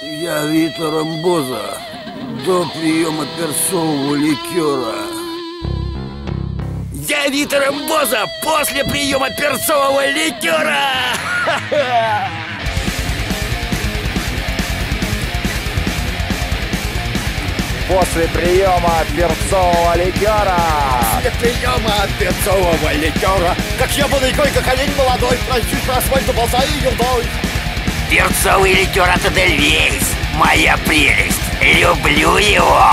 Я Витер Амбоза. До приема перцового ликера. Я Витер Амбоза после приема перцового ликера! После приема перцового ликера. После приема перцового ликера, как ебаный конь, как олень молодой, пройти по асфальту болтаю юрдой. Перцовый ликер от Эдельвейс. Моя прелесть. Люблю его.